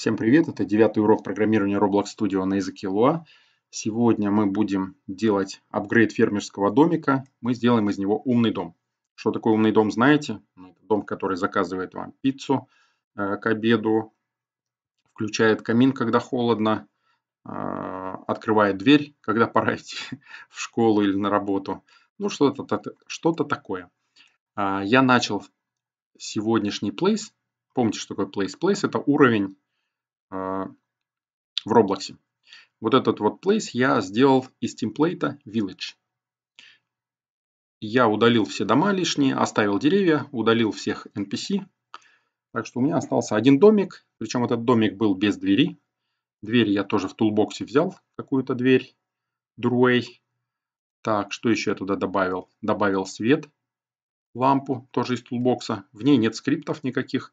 Всем привет, это девятый урок программирования Roblox Studio на языке Lua. Сегодня мы будем делать апгрейд фермерского домика. Мы сделаем из него умный дом. Что такое умный дом, знаете? Ну, это дом, который заказывает вам пиццу э, к обеду, включает камин, когда холодно, э, открывает дверь, когда пора идти в школу или на работу. Ну, что-то что такое. Э, я начал сегодняшний place. Помните, что такое place? Place – это уровень а, в Roblox. Вот этот вот place я сделал из темплейта Village. Я удалил все дома лишние, оставил деревья, удалил всех NPC. Так что у меня остался один домик, причем этот домик был без двери. Дверь я тоже в тулбоксе взял, какую-то дверь, Durway. Так, что еще я туда добавил? Добавил свет, лампу, тоже из toolbox а. В ней нет скриптов никаких.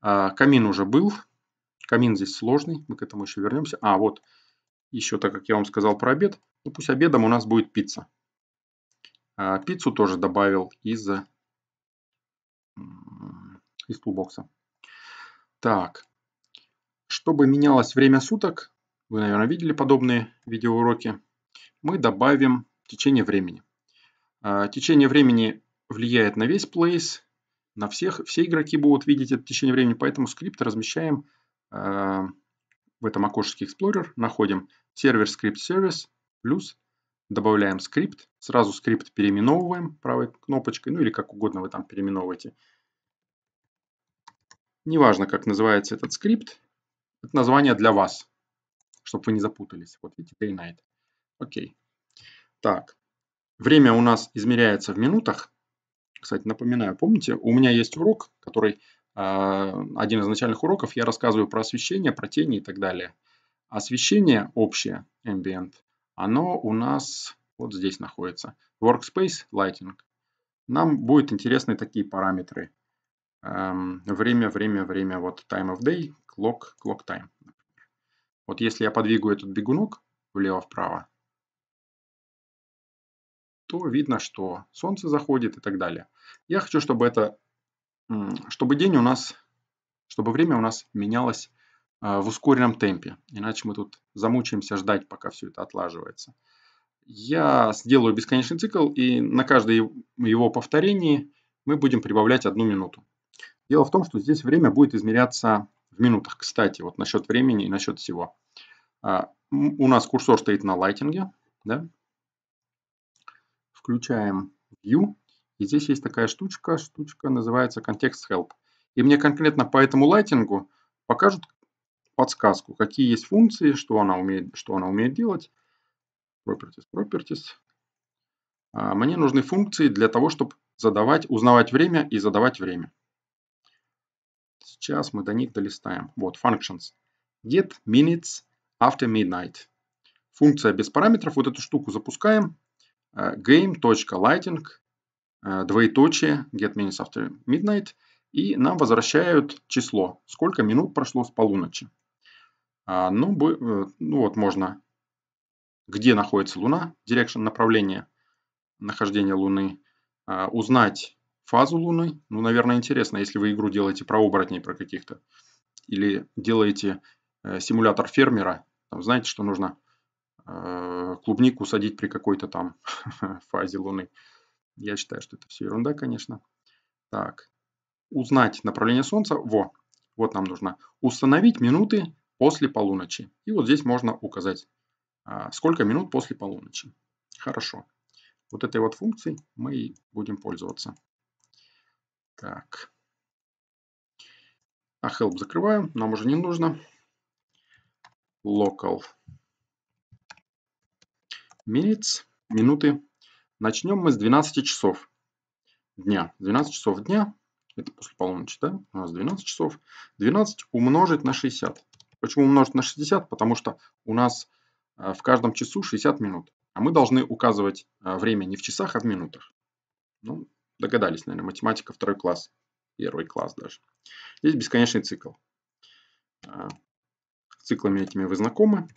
А, камин уже был, Камин здесь сложный, мы к этому еще вернемся. А, вот еще, так как я вам сказал про обед, ну пусть обедом у нас будет пицца. А, пиццу тоже добавил из, из toolbox а. Так, чтобы менялось время суток, вы, наверное, видели подобные видеоуроки, мы добавим течение времени. А, течение времени влияет на весь place, на всех, все игроки будут видеть это течение времени, поэтому скрипт размещаем в этом окошечке Explorer находим Server Script Service плюс добавляем скрипт. Сразу скрипт переименовываем правой кнопочкой, ну или как угодно вы там переименовываете. Неважно, как называется этот скрипт, это название для вас, чтобы вы не запутались. Вот видите, day night. Окей. Так, время у нас измеряется в минутах. Кстати, напоминаю, помните, у меня есть урок, который один из начальных уроков я рассказываю про освещение, про тени и так далее. Освещение общее, ambient, оно у нас вот здесь находится. Workspace Lighting. Нам будут интересны такие параметры. Эм, время, время, время, вот time of day, clock, clock time. Вот если я подвигаю этот бегунок влево-вправо, то видно, что солнце заходит и так далее. Я хочу, чтобы это чтобы день у нас, чтобы время у нас менялось а, в ускоренном темпе. Иначе мы тут замучаемся ждать, пока все это отлаживается. Я сделаю бесконечный цикл, и на каждое его повторении мы будем прибавлять одну минуту. Дело в том, что здесь время будет измеряться в минутах. Кстати, вот насчет времени и насчет всего. А, у нас курсор стоит на лайтинге. Да? Включаем View. И здесь есть такая штучка, штучка называется Context Help. И мне конкретно по этому лайтингу покажут подсказку, какие есть функции, что она умеет, что она умеет делать. Properties, properties. А, мне нужны функции для того, чтобы задавать, узнавать время и задавать время. Сейчас мы до них долистаем. Вот, functions. Get minutes after midnight. Функция без параметров. Вот эту штуку запускаем. А, game.lighting Э, двоеточие get minutes after midnight, и нам возвращают число, сколько минут прошло с полуночи. А, ну, э, ну вот можно, где находится Луна, direction направление нахождения Луны, а, узнать фазу Луны. Ну, наверное, интересно, если вы игру делаете про оборотней, про каких-то, или делаете э, симулятор фермера, там, знаете, что нужно клубнику садить при какой-то там фазе Луны. Я считаю, что это все ерунда, конечно. Так, узнать направление Солнца. Во, вот нам нужно установить минуты после полуночи. И вот здесь можно указать, а, сколько минут после полуночи. Хорошо. Вот этой вот функцией мы и будем пользоваться. Так. А help закрываем, нам уже не нужно. Local minutes, минуты Начнем мы с 12 часов дня. 12 часов дня, это после полуночи, да? У нас 12 часов. 12 умножить на 60. Почему умножить на 60? Потому что у нас э, в каждом часу 60 минут. А мы должны указывать э, время не в часах, а в минутах. Ну, догадались, наверное, математика второй класс. Первый класс даже. Здесь бесконечный цикл. Э, с циклами этими вы знакомы.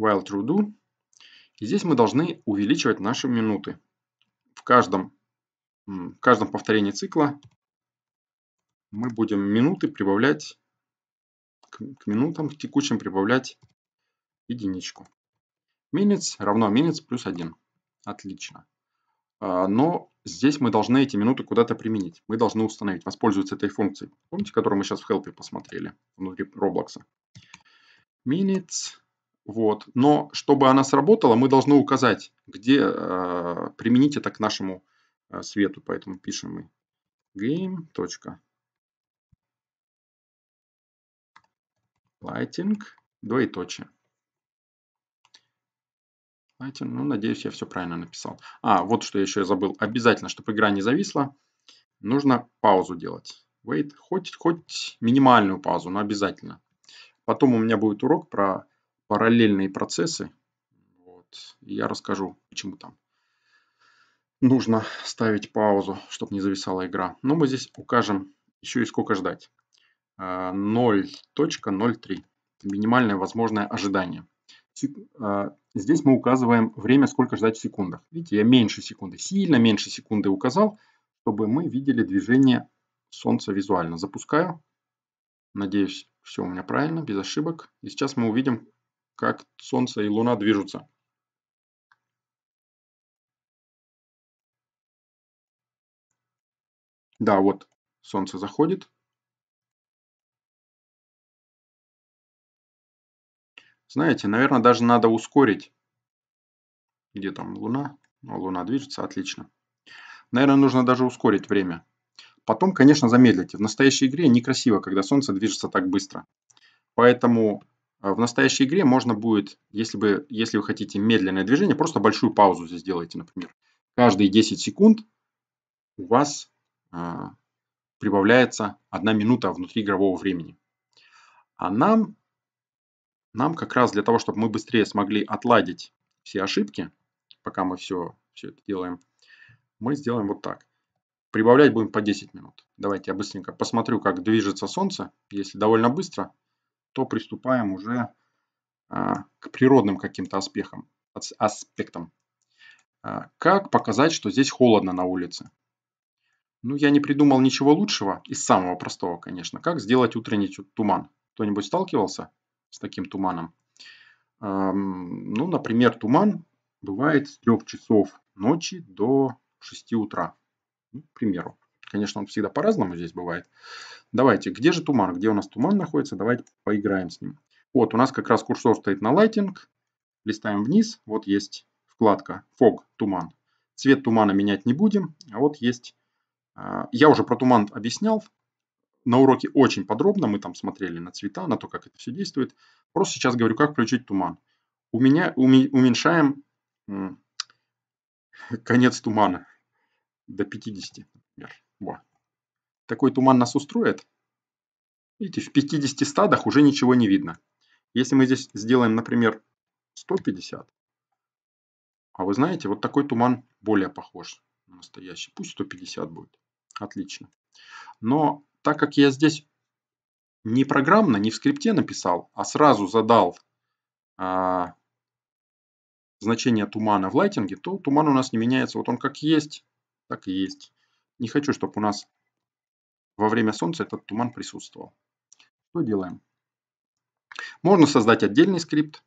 While true do. И здесь мы должны увеличивать наши минуты. В каждом, в каждом повторении цикла мы будем минуты прибавлять к, минутам к текущим прибавлять единичку. Minutes равно minutes плюс 1. Отлично. А, но здесь мы должны эти минуты куда-то применить. Мы должны установить, воспользоваться этой функцией. Помните, которую мы сейчас в help посмотрели внутри Roblox? Minutes. Вот. Но чтобы она сработала, мы должны указать, где э, применить это к нашему э, свету. Поэтому пишем мы game. Lighting, двоеточие. Знаете, ну, надеюсь, я все правильно написал. А, вот что я еще забыл. Обязательно, чтобы игра не зависла, нужно паузу делать. Wait, хоть, хоть минимальную паузу, но обязательно. Потом у меня будет урок про параллельные процессы. Вот. Я расскажу, почему там нужно ставить паузу, чтобы не зависала игра. Но мы здесь укажем еще и сколько ждать. 0.03. А, Минимальное возможное ожидание. А, здесь мы указываем время, сколько ждать в секундах. Видите, я меньше секунды, сильно меньше секунды указал, чтобы мы видели движение Солнца визуально. Запускаю. Надеюсь, все у меня правильно, без ошибок. И сейчас мы увидим, как Солнце и Луна движутся. Да, вот Солнце заходит. Знаете, наверное, даже надо ускорить. Где там Луна? О, Луна движется, отлично. Наверное, нужно даже ускорить время. Потом, конечно, замедлите. В настоящей игре некрасиво, когда Солнце движется так быстро. Поэтому в настоящей игре можно будет, если, бы, если вы хотите медленное движение, просто большую паузу здесь делайте, например. Каждые 10 секунд у вас э, прибавляется 1 минута внутри игрового времени. А нам нам как раз для того, чтобы мы быстрее смогли отладить все ошибки, пока мы все, все это делаем, мы сделаем вот так. Прибавлять будем по 10 минут. Давайте я быстренько посмотрю, как движется Солнце. Если довольно быстро, то приступаем уже а, к природным каким-то аспектам. аспектам. Как показать, что здесь холодно на улице? Ну, я не придумал ничего лучшего, из самого простого, конечно. Как сделать утренний туман? Кто-нибудь сталкивался? с таким туманом. Ну, например, туман бывает с 3 часов ночи до 6 утра. Ну, к примеру. Конечно, он всегда по-разному здесь бывает. Давайте, где же туман? Где у нас туман находится? Давайте поиграем с ним. Вот, у нас как раз курсор стоит на Lighting. Листаем вниз. Вот есть вкладка Fog, туман. Цвет тумана менять не будем. А вот есть... А, я уже про туман объяснял на уроке очень подробно, мы там смотрели на цвета, на то, как это все действует. Просто сейчас говорю, как включить туман. У меня уменьшаем конец тумана до 50, например. Во. Такой туман нас устроит. Видите, в 50 стадах уже ничего не видно. Если мы здесь сделаем, например, 150, а вы знаете, вот такой туман более похож на настоящий. Пусть 150 будет. Отлично. Но так как я здесь не программно, не в скрипте написал, а сразу задал а, значение тумана в лайтинге, то туман у нас не меняется. Вот он как есть, так и есть. Не хочу, чтобы у нас во время солнца этот туман присутствовал. Что делаем? Можно создать отдельный скрипт,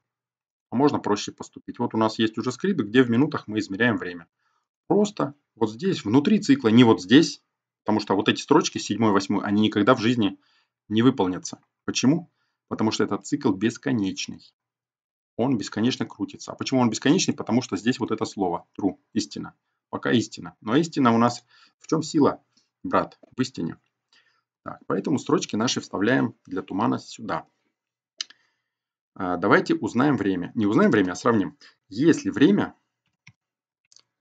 а можно проще поступить. Вот у нас есть уже скрипт, где в минутах мы измеряем время. Просто вот здесь, внутри цикла, не вот здесь, Потому что вот эти строчки, 7 и 8, они никогда в жизни не выполнятся. Почему? Потому что этот цикл бесконечный. Он бесконечно крутится. А почему он бесконечный? Потому что здесь вот это слово true, истина. Пока истина. Но истина у нас в чем сила, брат? В истине. Так, поэтому строчки наши вставляем для тумана сюда. А, давайте узнаем время. Не узнаем время, а сравним. Если время,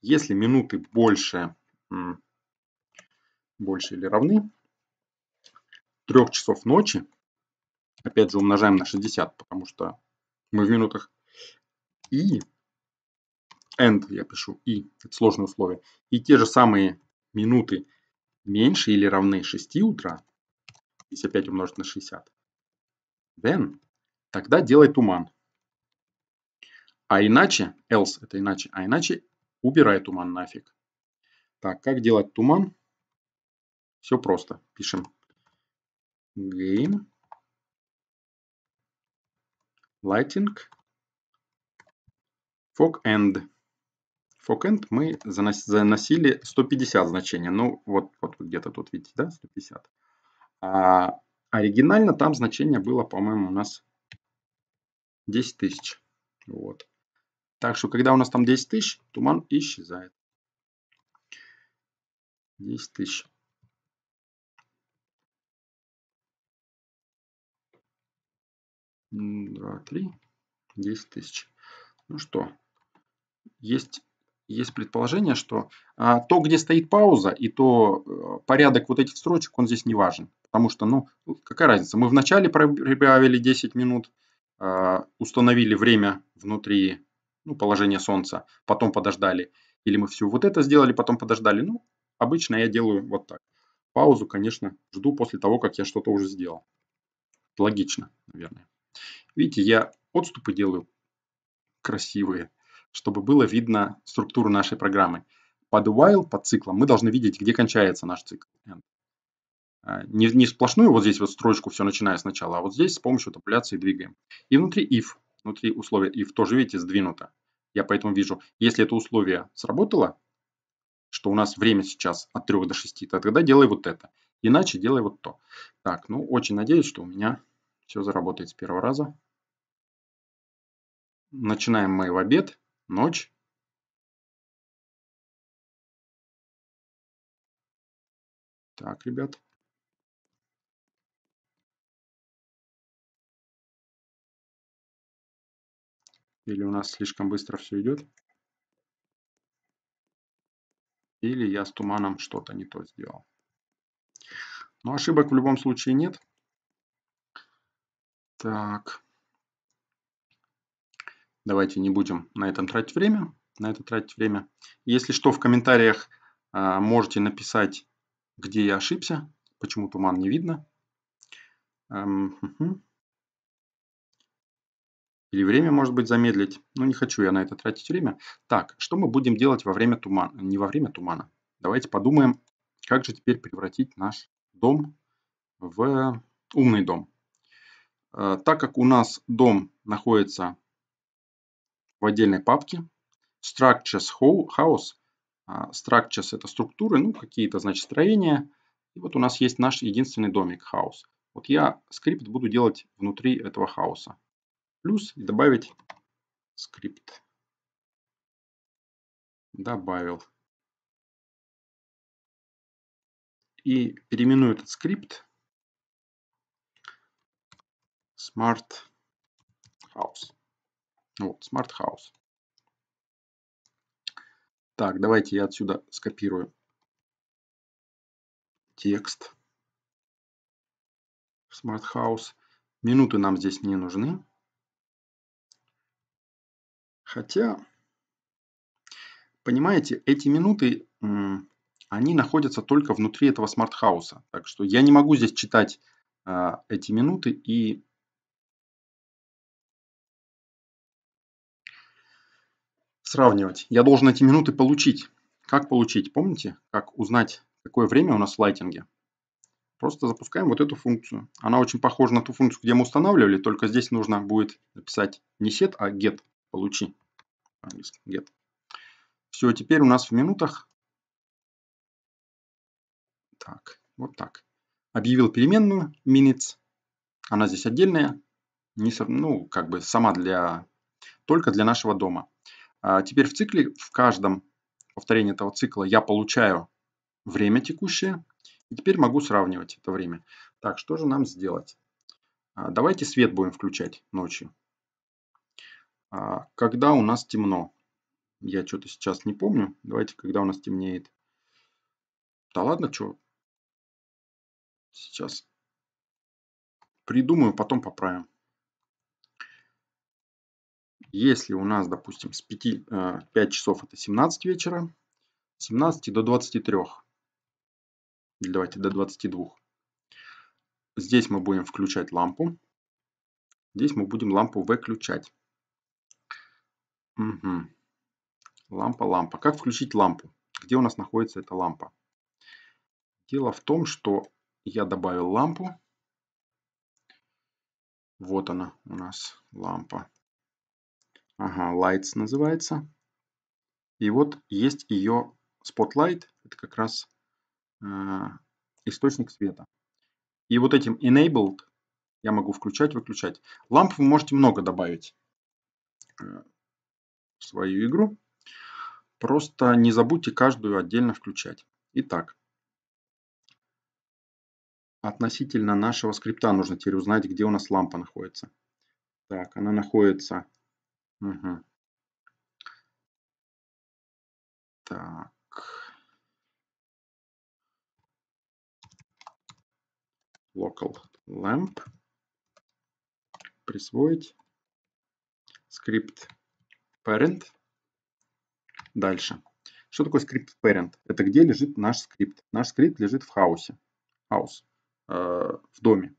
если минуты больше больше или равны 3 часов ночи, опять же умножаем на 60, потому что мы в минутах, и end я пишу, и, это сложное условие, и те же самые минуты меньше или равны 6 утра, если опять умножить на 60, then, тогда делай туман. А иначе, else это иначе, а иначе убирай туман нафиг. Так, как делать туман? Все просто. Пишем game lighting fog end. End мы заносили 150 значения. Ну, вот, вот где-то тут, видите, да, 150. А оригинально там значение было, по-моему, у нас 10 тысяч. Вот. Так что, когда у нас там 10 тысяч, туман исчезает. 10 тысяч. Два, три, десять тысяч. Ну что, есть, есть предположение, что а, то, где стоит пауза, и то а, порядок вот этих строчек, он здесь не важен. Потому что, ну, какая разница? Мы вначале прибавили 10 минут, а, установили время внутри ну, положения солнца, потом подождали. Или мы все вот это сделали, потом подождали. Ну, обычно я делаю вот так. Паузу, конечно, жду после того, как я что-то уже сделал. Логично, наверное. Видите, я отступы делаю красивые, чтобы было видно структуру нашей программы. Под while, под циклом, мы должны видеть, где кончается наш цикл. А, не, не сплошную вот здесь вот строчку все начиная сначала, а вот здесь с помощью табуляции двигаем. И внутри if, внутри условия if тоже, видите, сдвинуто. Я поэтому вижу, если это условие сработало, что у нас время сейчас от 3 до 6, то тогда делай вот это. Иначе делай вот то. Так, ну очень надеюсь, что у меня все заработает с первого раза. Начинаем мы в обед, ночь. Так, ребят. Или у нас слишком быстро все идет. Или я с туманом что-то не то сделал. Но ошибок в любом случае нет. Так. Давайте не будем на этом тратить время. На это тратить время. Если что, в комментариях а, можете написать, где я ошибся, почему туман не видно. Эм. Или время, может быть, замедлить. Но не хочу я на это тратить время. Так, что мы будем делать во время тумана? Не во время тумана. Давайте подумаем, как же теперь превратить наш дом в умный дом. Э, так как у нас дом находится в отдельной папке, structures house, а, structures это структуры, ну какие-то значит строения. И вот у нас есть наш единственный домик house. Вот я скрипт буду делать внутри этого хаоса. Плюс добавить скрипт. Добавил. И переименую этот скрипт Smart House. Вот, Smart House. Так, давайте я отсюда скопирую текст. Smart House. Минуты нам здесь не нужны. Хотя, понимаете, эти минуты, они находятся только внутри этого Smart House а. Так что я не могу здесь читать а, эти минуты и сравнивать. Я должен эти минуты получить. Как получить? Помните, как узнать, какое время у нас в Lighting е? Просто запускаем вот эту функцию. Она очень похожа на ту функцию, где мы устанавливали, только здесь нужно будет написать не set, а get. Получи. Get. Все, теперь у нас в минутах. Так, вот так. Объявил переменную minutes. Она здесь отдельная. Не, ну, как бы сама для, только для нашего дома. А теперь в цикле, в каждом повторении этого цикла я получаю время текущее. И теперь могу сравнивать это время. Так, что же нам сделать? А, давайте свет будем включать ночью. А, когда у нас темно? Я что-то сейчас не помню. Давайте, когда у нас темнеет. Да ладно, что? Сейчас придумаю, потом поправим. Если у нас, допустим, с 5, 5 э, часов это 17 вечера, с 17 до 23, или давайте до 22. Здесь мы будем включать лампу. Здесь мы будем лампу выключать. Угу. Лампа, лампа. Как включить лампу? Где у нас находится эта лампа? Дело в том, что я добавил лампу Вот она у нас лампа. Ага, Lights называется. И вот есть ее Spotlight. Это как раз э, источник света. И вот этим Enabled я могу включать, выключать. Ламп вы можете много добавить э, в свою игру. Просто не забудьте каждую отдельно включать. Итак, относительно нашего скрипта нужно теперь узнать, где у нас лампа находится. Так, она находится... Угу. Так. Local lamp. Присвоить. Script parent. Дальше. Что такое script parent? Это где лежит наш скрипт. Наш скрипт лежит в House е. Хаус. Э, в доме.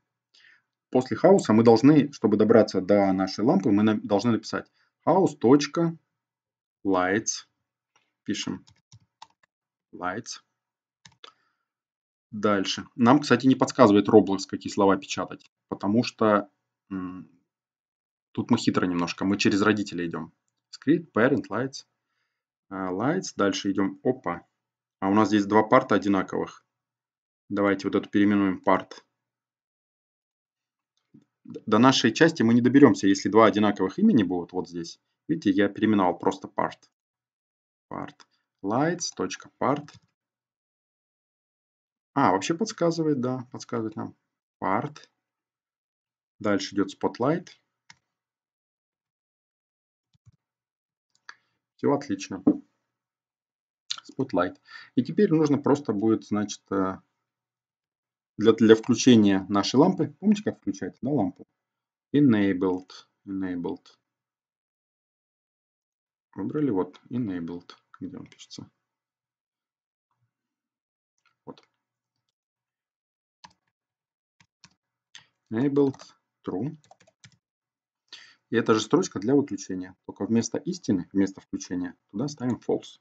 После хауса мы должны, чтобы добраться до нашей лампы, мы должны написать house.lights. Пишем lights. Дальше. Нам, кстати, не подсказывает Roblox, какие слова печатать, потому что тут мы хитро немножко. Мы через родителей идем. Script, parent, lights. Uh, lights. Дальше идем. Опа. А у нас здесь два парта одинаковых. Давайте вот эту переименуем парт. До нашей части мы не доберемся, если два одинаковых имени будут вот здесь. Видите, я переименовал просто part. Part. Lights.part. А, вообще подсказывает, да, подсказывает нам. Part. Дальше идет Spotlight. Все отлично. Spotlight. И теперь нужно просто будет, значит, э, для, для включения нашей лампы. Помните, как включать да, лампу? Enabled. Enabled. Выбрали вот Enabled. Где он пишется? Вот. Enabled True. И это же строчка для выключения. Только вместо истины, вместо включения, туда ставим false.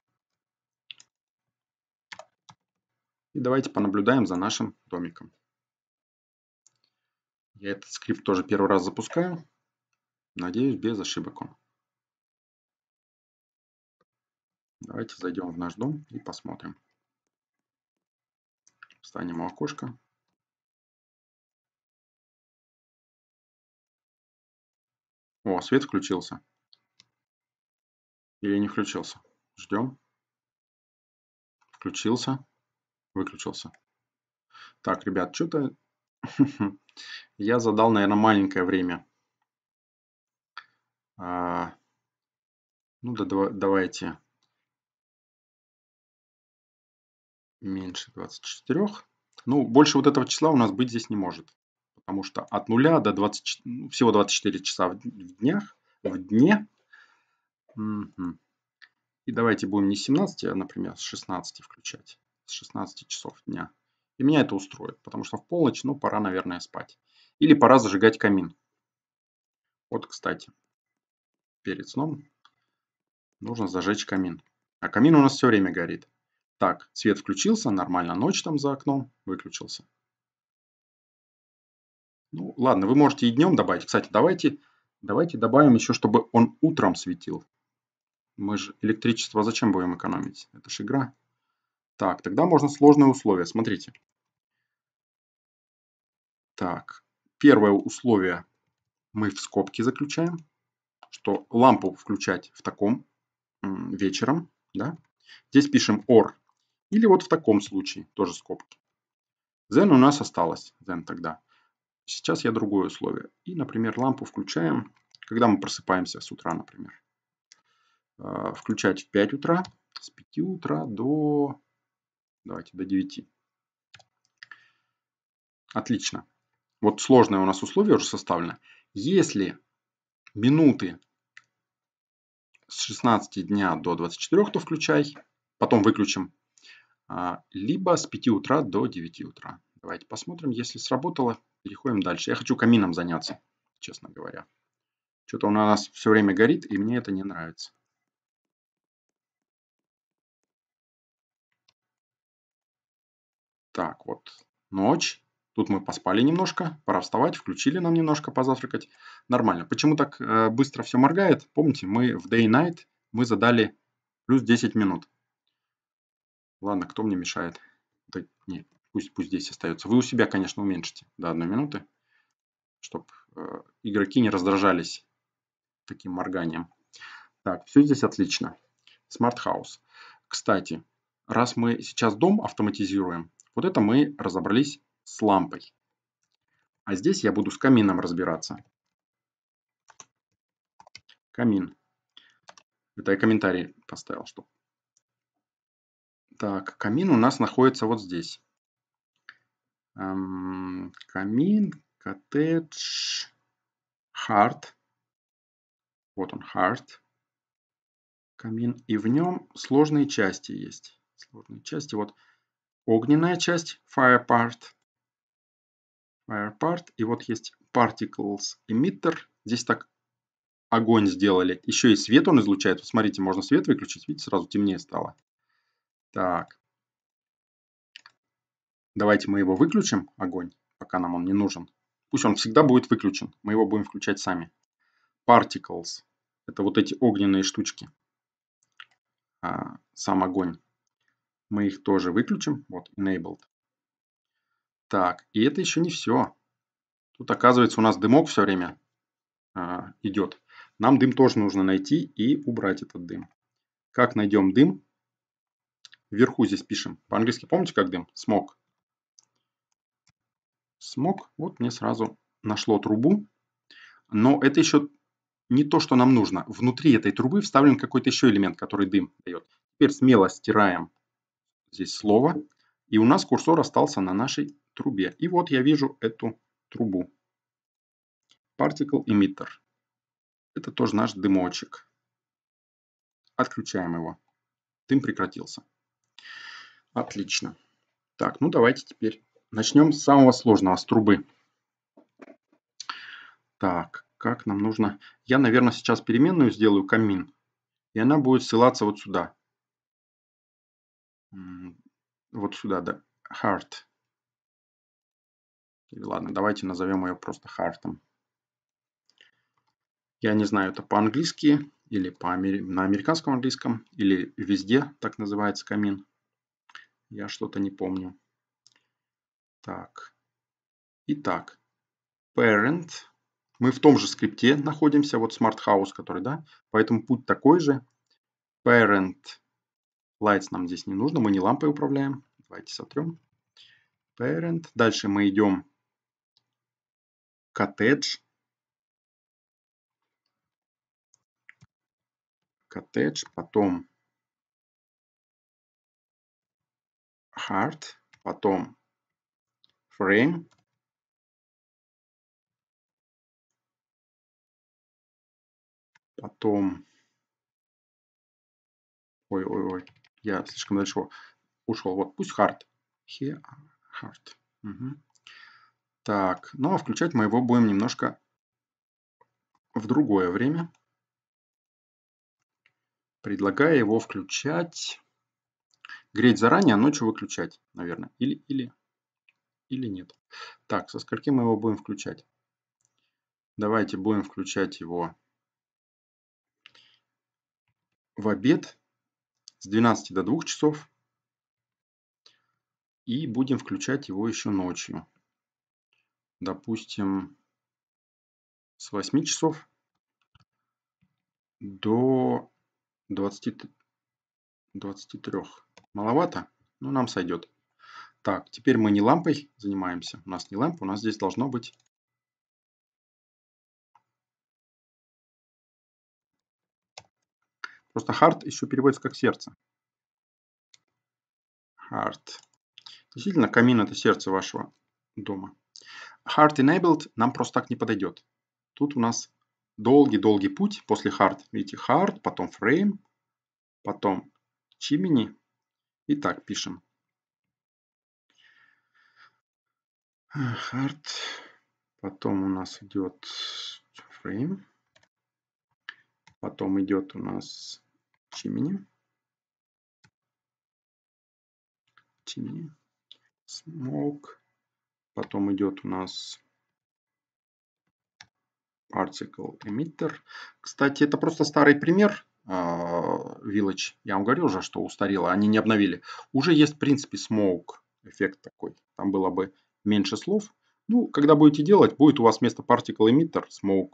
И давайте понаблюдаем за нашим домиком. Я этот скрипт тоже первый раз запускаю. Надеюсь, без ошибок он. Давайте зайдем в наш дом и посмотрим. Встанем у окошка. О, свет включился. Или не включился. Ждем. Включился. Выключился. Так, ребят, что-то я задал, наверное, маленькое время. А, ну да, давайте меньше 24. Ну, больше вот этого числа у нас быть здесь не может. Потому что от 0 до 20, ну, всего 24 часа в днях, в дне. Угу. И давайте будем не 17, а, например, с 16 включать 16 часов дня. И меня это устроит, потому что в полночь, ну, пора, наверное, спать. Или пора зажигать камин. Вот, кстати, перед сном нужно зажечь камин. А камин у нас все время горит. Так, свет включился, нормально, ночь там за окном, выключился. Ну, ладно, вы можете и днем добавить. Кстати, давайте, давайте добавим еще, чтобы он утром светил. Мы же электричество зачем будем экономить? Это же игра. Так, тогда можно сложные условия. Смотрите. Так, первое условие мы в скобке заключаем, что лампу включать в таком вечером, да. Здесь пишем or. Или вот в таком случае, тоже скобки. Then у нас осталось, then тогда. Сейчас я другое условие. И, например, лампу включаем, когда мы просыпаемся с утра, например. А, включать в 5 утра, с 5 утра до Давайте до 9. Отлично. Вот сложное у нас условие уже составлено. Если минуты с 16 дня до 24, то включай. Потом выключим. А, либо с 5 утра до 9 утра. Давайте посмотрим. Если сработало, переходим дальше. Я хочу камином заняться, честно говоря. Что-то он у нас все время горит, и мне это не нравится. Так, вот ночь. Тут мы поспали немножко, пора вставать, включили нам немножко позавтракать. Нормально. Почему так э, быстро все моргает? Помните, мы в day night мы задали плюс 10 минут. Ладно, кто мне мешает? Да, не, пусть, пусть здесь остается. Вы у себя, конечно, уменьшите до одной минуты, чтобы э, игроки не раздражались таким морганием. Так, все здесь отлично. Smart House. Кстати, раз мы сейчас дом автоматизируем, вот это мы разобрались с лампой. А здесь я буду с камином разбираться. Камин. Это я комментарий поставил, что. Так, камин у нас находится вот здесь. Эм, камин, коттедж, хард. Вот он, хард. Камин. И в нем сложные части есть. Сложные части. Вот огненная часть, fire part. Fire part. И вот есть particles emitter. Здесь так огонь сделали. Еще и свет он излучает. смотрите, можно свет выключить. Видите, сразу темнее стало. Так. Давайте мы его выключим, огонь, пока нам он не нужен. Пусть он всегда будет выключен. Мы его будем включать сами. Particles. Это вот эти огненные штучки. А, сам огонь. Мы их тоже выключим. Вот, enabled. Так, и это еще не все. Тут, оказывается, у нас дымок все время а, идет. Нам дым тоже нужно найти и убрать этот дым. Как найдем дым? Вверху здесь пишем. По-английски помните, как дым? Smoke. Smoke. Вот мне сразу нашло трубу. Но это еще не то, что нам нужно. Внутри этой трубы вставлен какой-то еще элемент, который дым дает. Теперь смело стираем здесь слово. И у нас курсор остался на нашей трубе. И вот я вижу эту трубу. Particle emitter. Это тоже наш дымочек. Отключаем его. Дым прекратился. Отлично. Так, ну давайте теперь начнем с самого сложного, с трубы. Так, как нам нужно... Я, наверное, сейчас переменную сделаю камин. И она будет ссылаться вот сюда. Вот сюда, да. Heart. Ладно, давайте назовем ее просто хартом. Я не знаю, это по-английски или по на американском английском, или везде так называется камин. Я что-то не помню. Так. Итак, parent. Мы в том же скрипте находимся, вот Smart House, который, да, поэтому путь такой же. Parent lights нам здесь не нужно, мы не лампой управляем. Давайте сотрем. Parent. Дальше мы идем cottage. коттедж, потом heart, потом frame, потом, ой, ой, ой, я слишком далеко ушел, вот пусть hard, here, hard. Угу. Так, ну а включать мы его будем немножко в другое время. Предлагаю его включать, греть заранее, а ночью выключать, наверное. Или, или, или нет. Так, со скольки мы его будем включать? Давайте будем включать его в обед с 12 до 2 часов. И будем включать его еще ночью. Допустим, с 8 часов до 20, 23. Маловато? Ну, нам сойдет. Так, теперь мы не лампой занимаемся. У нас не лампа, у нас здесь должно быть... Просто heart еще переводится как сердце. Heart. Действительно, камин это сердце вашего дома. Heart enabled нам просто так не подойдет. Тут у нас долгий-долгий путь после hard. Видите, hard, потом frame, потом chimney. И так пишем. Hard. Потом у нас идет frame. Потом идет у нас chimney. Chimney. Smoke. Потом идет у нас particle emitter. Кстати, это просто старый пример а, Village. Я вам говорил уже, что устарело, они не обновили. Уже есть, в принципе, smoke эффект такой. Там было бы меньше слов. Ну, когда будете делать, будет у вас вместо particle emitter smoke.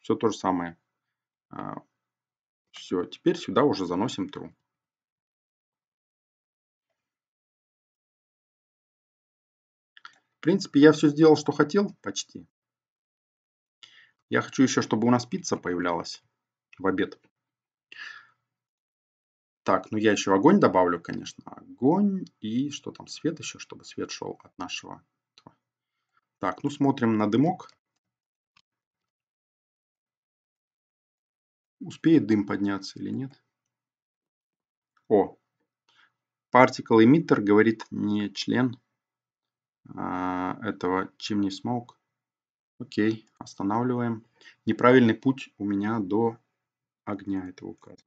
Все то же самое. Все, теперь сюда уже заносим true. В принципе, я все сделал, что хотел, почти. Я хочу еще, чтобы у нас пицца появлялась в обед. Так, ну я еще огонь добавлю, конечно. Огонь и что там, свет еще, чтобы свет шел от нашего. Так, ну смотрим на дымок. Успеет дым подняться или нет? О, particle emitter говорит не член а, этого chimney smoke. Окей, останавливаем. Неправильный путь у меня до огня этого указан.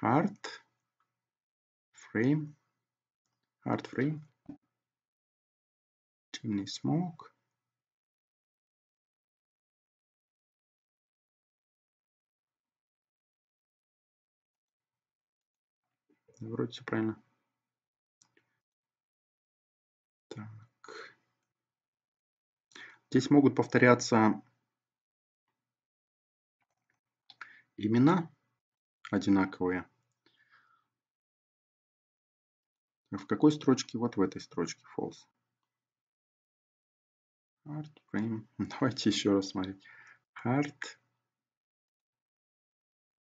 Hard frame. Hard frame. Chimney smoke. Вроде все правильно. Так. Здесь могут повторяться имена одинаковые. В какой строчке? Вот в этой строчке false. Hard frame. Давайте еще раз смотреть. Hard.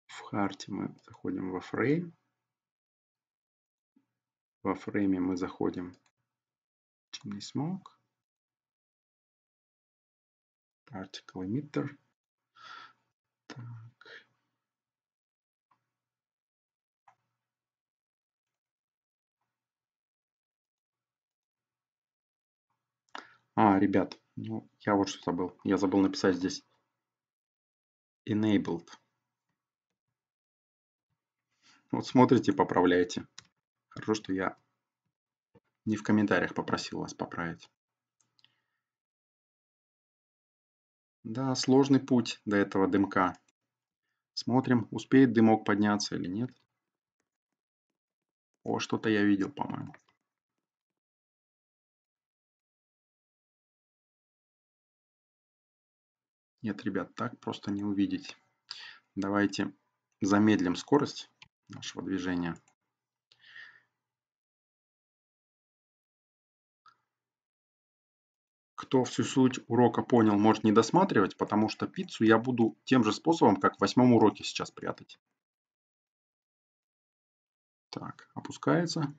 В харте мы заходим во frame. Во фрейме мы заходим chimney smoke. Particle emitter. Так. А, ребят, ну, я вот что забыл. Я забыл написать здесь enabled. Вот смотрите, поправляйте. Хорошо, что я не в комментариях попросил вас поправить. Да, сложный путь до этого дымка. Смотрим, успеет дымок подняться или нет. О, что-то я видел, по-моему. Нет, ребят, так просто не увидеть. Давайте замедлим скорость нашего движения. Кто всю суть урока понял, может не досматривать, потому что пиццу я буду тем же способом, как в восьмом уроке сейчас прятать. Так, опускается.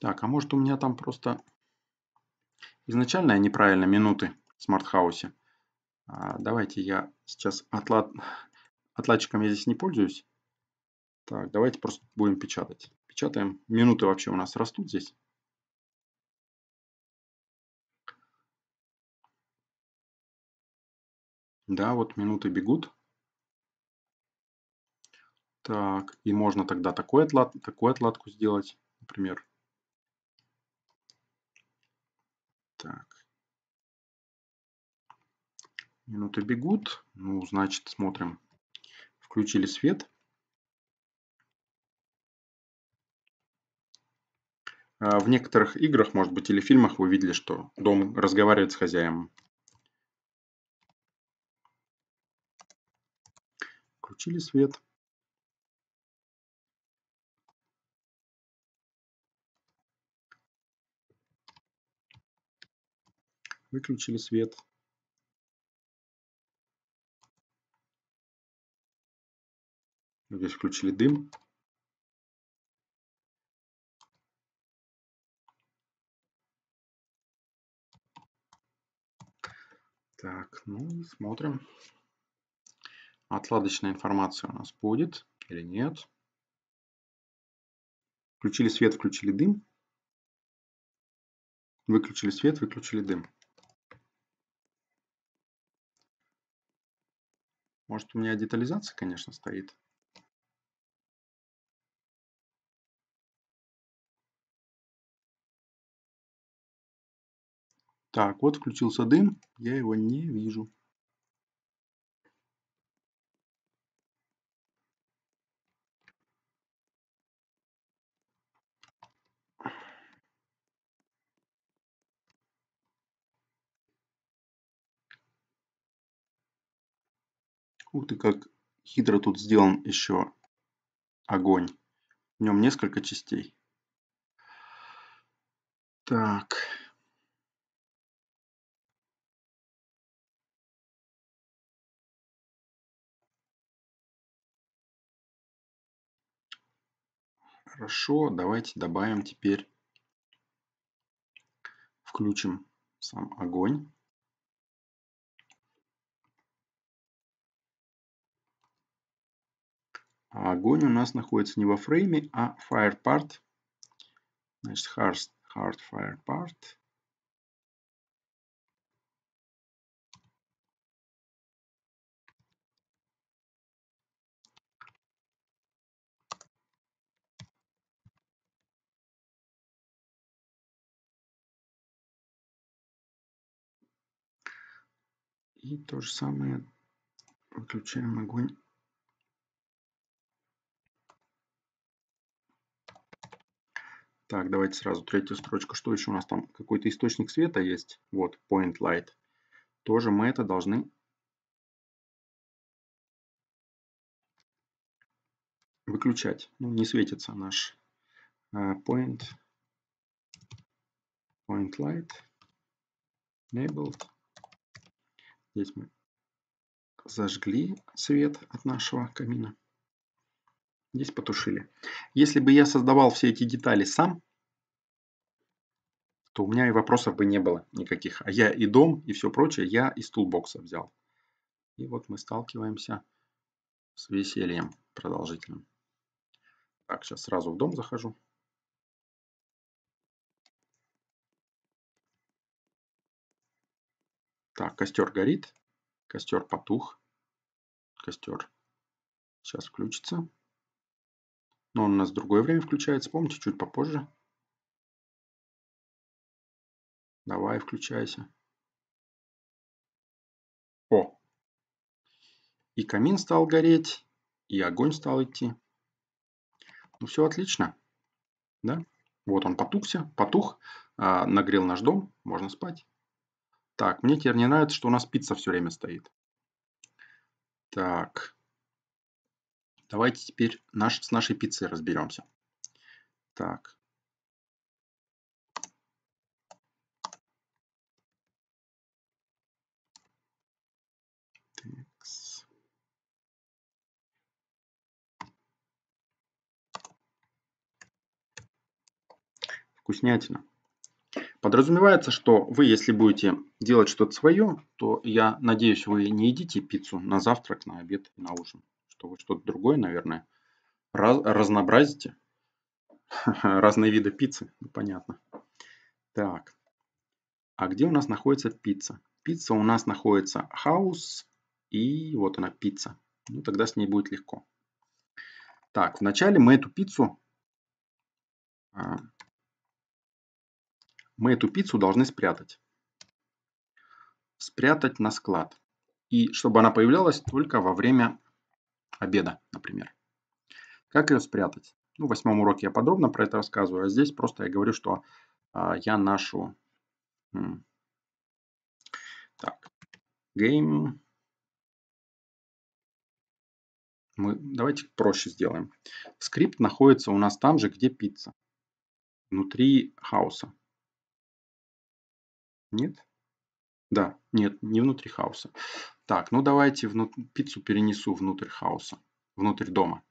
Так, а может у меня там просто изначально неправильно минуты в Smart House е. А, давайте я сейчас отлад... отладчиком я здесь не пользуюсь. Так, давайте просто будем печатать. Печатаем. Минуты вообще у нас растут здесь. Да, вот минуты бегут. Так, и можно тогда такой отлад, такую отладку сделать, например. Так. Минуты бегут. Ну, значит, смотрим. Включили свет. А, в некоторых играх, может быть, или фильмах вы видели, что дом разговаривает с хозяином. Включили свет. Выключили свет. Здесь включили дым. Так, ну смотрим. Отладочная информация у нас будет или нет. Включили свет, включили дым. Выключили свет, выключили дым. Может у меня детализация, конечно, стоит. Так, вот включился дым, я его не вижу. Ух ты, как хитро тут сделан еще огонь. В нем несколько частей. Так. Хорошо, давайте добавим теперь, включим сам огонь. А огонь у нас находится не во фрейме, а fire part. Значит, hard, hard fire part. И то же самое выключаем огонь. Так, давайте сразу третью строчку. Что еще у нас там? Какой-то источник света есть. Вот, point light. Тоже мы это должны выключать. Ну, не светится наш uh, point, point light enabled. Здесь мы зажгли свет от нашего камина. Здесь потушили. Если бы я создавал все эти детали сам, то у меня и вопросов бы не было никаких. А я и дом, и все прочее я из тулбокса взял. И вот мы сталкиваемся с весельем продолжительным. Так, сейчас сразу в дом захожу. Так, костер горит. Костер потух. Костер сейчас включится. Но он у нас в другое время включается. Помните, чуть попозже. Давай, включайся. О! И камин стал гореть, и огонь стал идти. Ну все отлично. Да? Вот он потухся, потух, а, нагрел наш дом, можно спать. Так, мне теперь не нравится, что у нас пицца все время стоит. Так. Давайте теперь наш, с нашей пиццей разберемся. Так. Вкуснятина. Подразумевается, что вы, если будете делать что-то свое, то я надеюсь, вы не едите пиццу на завтрак, на обед и на ужин. Что вы что-то другое, наверное, раз, разнообразите. Разные виды пиццы, ну, понятно. Так, а где у нас находится пицца? Пицца у нас находится house и вот она пицца. Ну, тогда с ней будет легко. Так, вначале мы эту пиццу а, мы эту пиццу должны спрятать. Спрятать на склад. И чтобы она появлялась только во время обеда, например. Как ее спрятать? Ну, в восьмом уроке я подробно про это рассказываю, а здесь просто я говорю, что а, я нашу... Так, game... Мы, давайте проще сделаем. Скрипт находится у нас там же, где пицца. Внутри House а. Нет? Да, нет, не внутри House а. Так, ну давайте вну... пиццу перенесу внутрь House а, внутрь дома.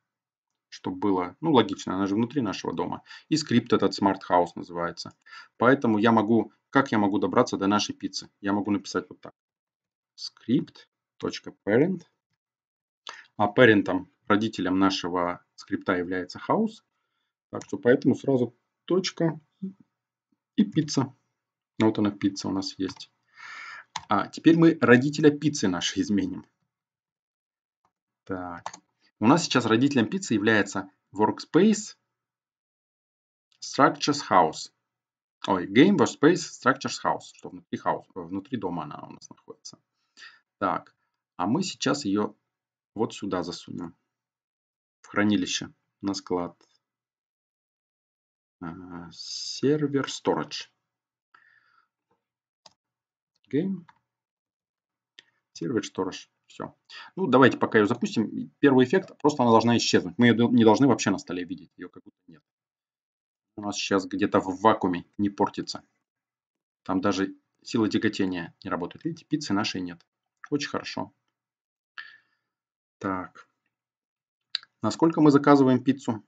Чтобы было, ну логично, она же внутри нашего дома. И скрипт этот Smart House называется. Поэтому я могу, как я могу добраться до нашей пиццы? Я могу написать вот так. script.parent. А парентом, родителем нашего скрипта является house. Так что поэтому сразу точка и пицца. Вот она, пицца у нас есть. А теперь мы родителя пиццы нашей изменим. Так. У нас сейчас родителем пиццы является Workspace Structures House. Ой, Game Workspace Structures House, что внутри, house, внутри дома она у нас находится. Так, а мы сейчас ее вот сюда засунем. В хранилище, на склад. Сервер Storage. Game. Сервер Storage. Все. Ну, давайте пока ее запустим. Первый эффект, просто она должна исчезнуть. Мы ее не должны вообще на столе видеть. Ее как будто нет. У нас сейчас где-то в вакууме не портится. Там даже сила тяготения не работает. Видите, пиццы нашей нет. Очень хорошо. Так. Насколько мы заказываем пиццу?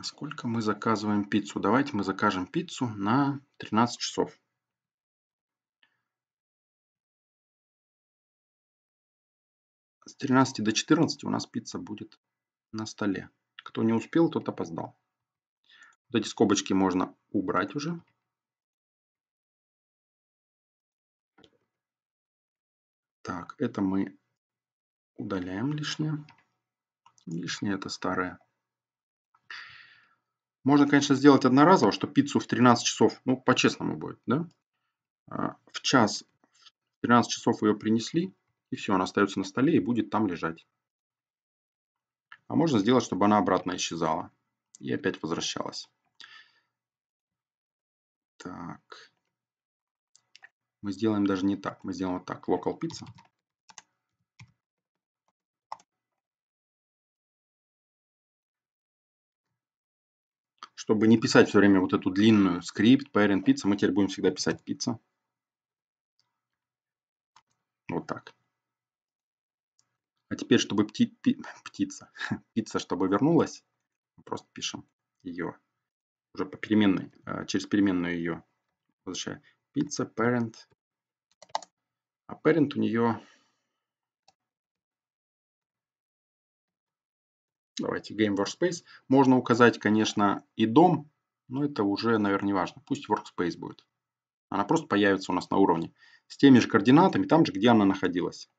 Насколько мы заказываем пиццу? Давайте мы закажем пиццу на 13 часов. С 13 до 14 у нас пицца будет на столе. Кто не успел, тот опоздал. Вот эти скобочки можно убрать уже. Так, это мы удаляем лишнее. Лишнее это старое. Можно, конечно, сделать одноразово, что пиццу в 13 часов, ну, по-честному будет, да? А, в час, в 13 часов ее принесли, и все, она остается на столе и будет там лежать. А можно сделать, чтобы она обратно исчезала и опять возвращалась. Так. Мы сделаем даже не так. Мы сделаем вот так. Local pizza. Чтобы не писать все время вот эту длинную скрипт, parent pizza, мы теперь будем всегда писать пицца. Вот так. А теперь, чтобы пти, пи, птица, пицца, чтобы вернулась, просто пишем ее уже по переменной, а, через переменную ее возвращаю. Пицца, parent. А parent у нее Давайте Game Workspace. Можно указать, конечно, и дом, но это уже, наверное, не важно. Пусть Workspace будет. Она просто появится у нас на уровне. С теми же координатами, там же, где она находилась.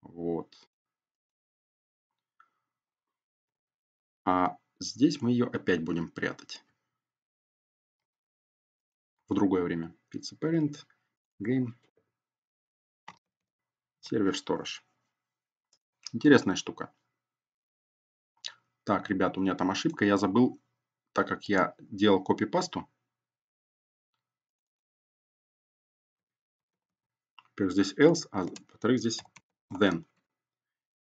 Вот. А здесь мы ее опять будем прятать. В другое время. Pizza Parent, Game, Server Storage. Интересная штука. Так, ребята, у меня там ошибка. Я забыл, так как я делал копипасту. Во-первых, здесь else, а во-вторых, здесь then.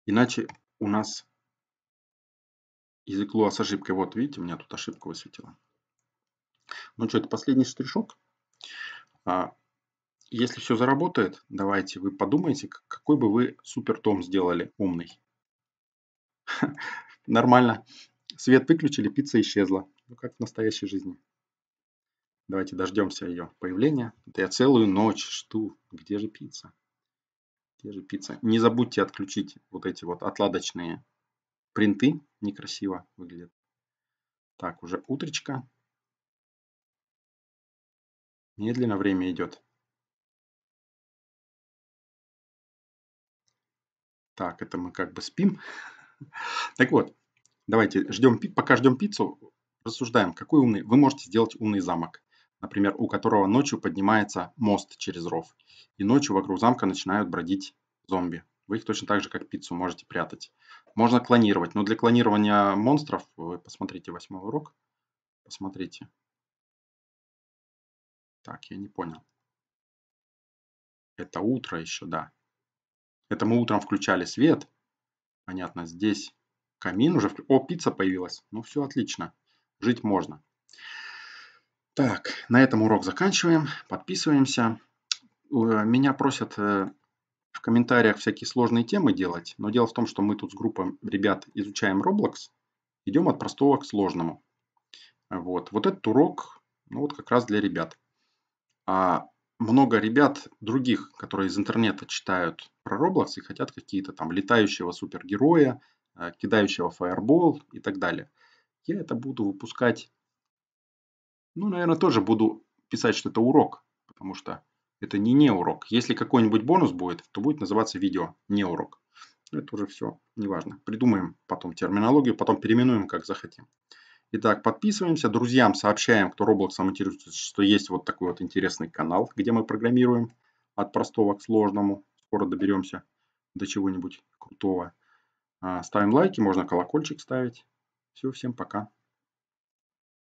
Иначе у нас язык Lua с ошибкой. Вот, видите, у меня тут ошибка высветила. Ну что, это последний штришок. А, если все заработает, давайте вы подумайте, какой бы вы супер том сделали умный. Нормально. Свет выключили, пицца исчезла. Ну, как в настоящей жизни. Давайте дождемся ее появления. Это я целую ночь жду. Где же пицца? Где же пицца? Не забудьте отключить вот эти вот отладочные принты. Некрасиво выглядят. Так, уже утречка. Медленно время идет. Так, это мы как бы спим. Так вот, давайте ждем, пока ждем пиццу, рассуждаем, какой умный. Вы можете сделать умный замок, например, у которого ночью поднимается мост через ров, и ночью вокруг замка начинают бродить зомби. Вы их точно так же, как пиццу, можете прятать. Можно клонировать, но для клонирования монстров, вы посмотрите восьмой урок, посмотрите. Так, я не понял. Это утро еще, да. Это мы утром включали свет, Понятно, здесь камин уже. О, пицца появилась. Ну все отлично. Жить можно. Так, на этом урок заканчиваем. Подписываемся. Меня просят э, в комментариях всякие сложные темы делать. Но дело в том, что мы тут с группой ребят изучаем Roblox. Идем от простого к сложному. Вот, вот этот урок, ну вот как раз для ребят. А много ребят других, которые из интернета читают про Roblox и хотят какие-то там летающего супергероя, э, кидающего фаербол и так далее. Я это буду выпускать, ну, наверное, тоже буду писать, что это урок, потому что это не не урок. Если какой-нибудь бонус будет, то будет называться видео не урок. Это уже все, неважно. Придумаем потом терминологию, потом переименуем, как захотим. Итак, подписываемся, друзьям сообщаем, кто Roblox интересуется, что есть вот такой вот интересный канал, где мы программируем от простого к сложному. Скоро доберемся до чего-нибудь крутого. А, ставим лайки, можно колокольчик ставить. Все, всем пока.